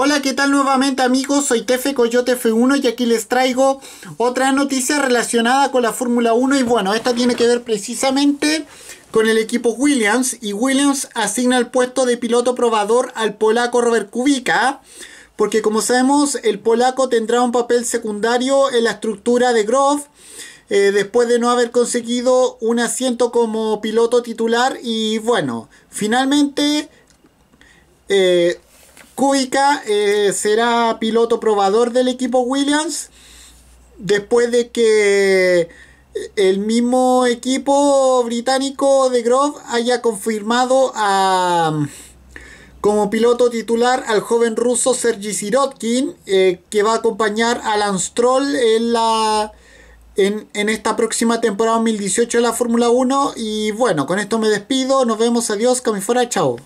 Hola, ¿qué tal nuevamente amigos? Soy Tefe Coyote F1 y aquí les traigo otra noticia relacionada con la Fórmula 1 y bueno, esta tiene que ver precisamente con el equipo Williams. Y Williams asigna el puesto de piloto probador al polaco Robert Kubica porque como sabemos el polaco tendrá un papel secundario en la estructura de Grove eh, después de no haber conseguido un asiento como piloto titular. Y bueno, finalmente eh, Kubica eh, será piloto probador del equipo Williams después de que el mismo equipo británico de Grove haya confirmado a, como piloto titular al joven ruso Sergi Sirotkin eh, que va a acompañar a Lance Stroll en la en, en, esta próxima temporada 2018 de la Fórmula 1 y bueno con esto me despido. Nos vemos. Adiós que me fuera chao